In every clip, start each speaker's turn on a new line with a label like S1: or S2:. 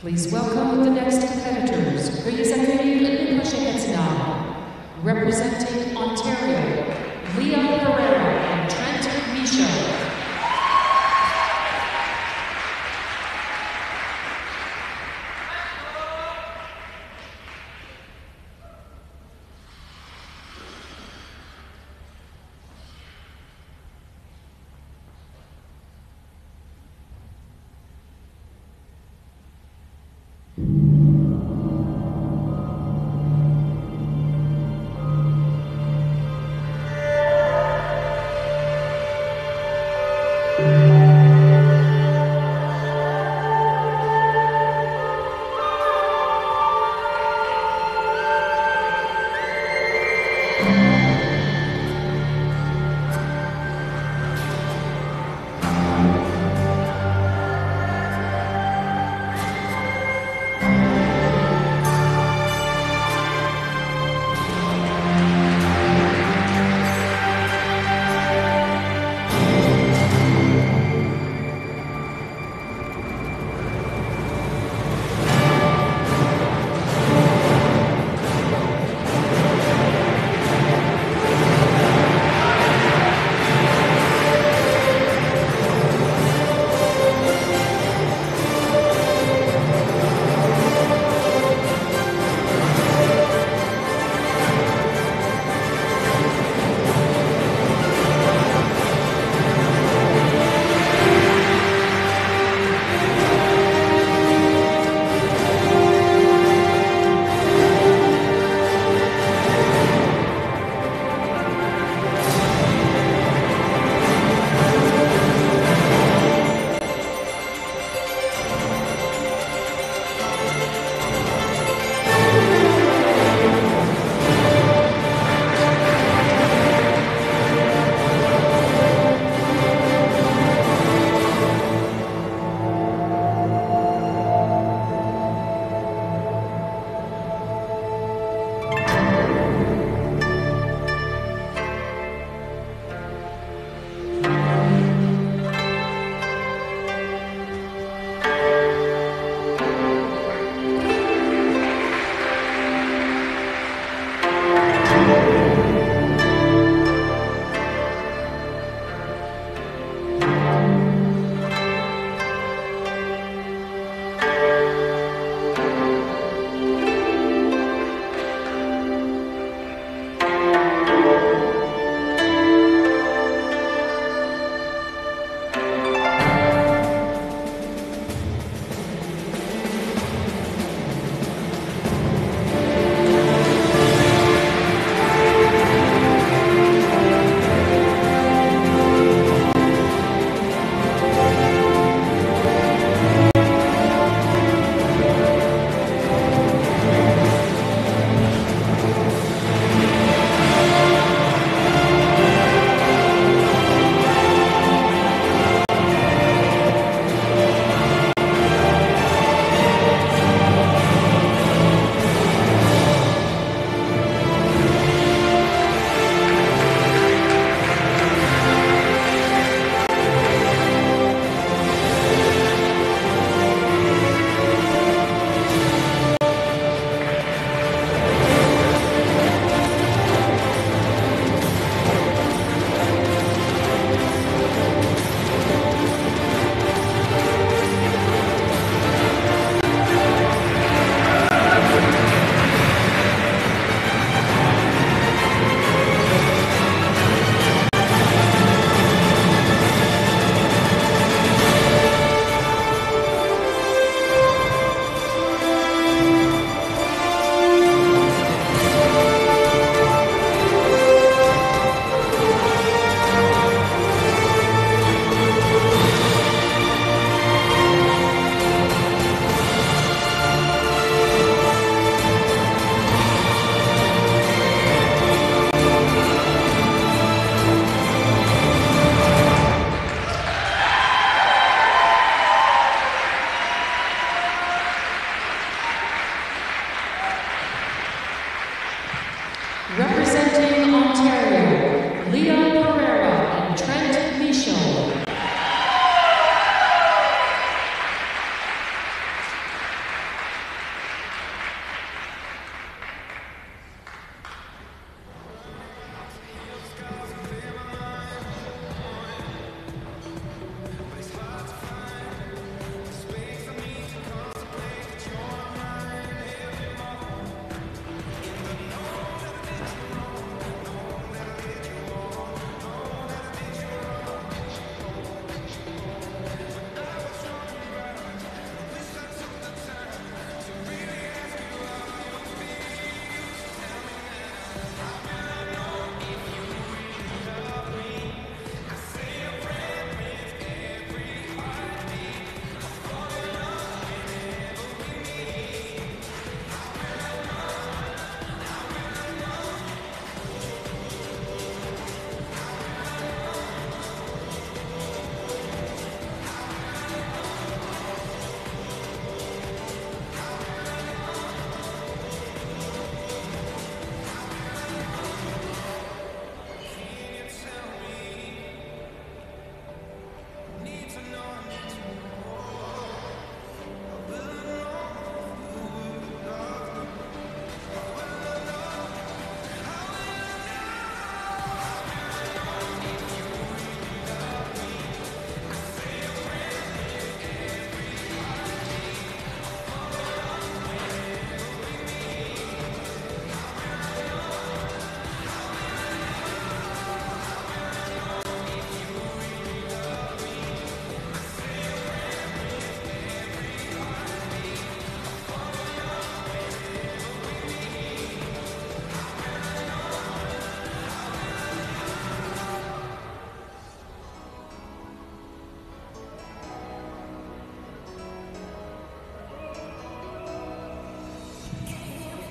S1: Please welcome the next competitors. Les prochains candidats. Representing Ontario, Lia Pereira and Trennt Michaud. Representing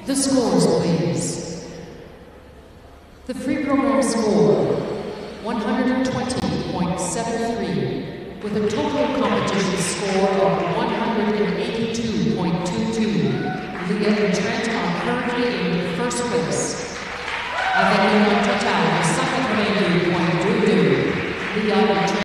S1: The scores, please. The free program score 120.73, with a total competition score of 182.22. Lia and Trennt are currently in first place. Avec une note totale de 50,2 points, Lia and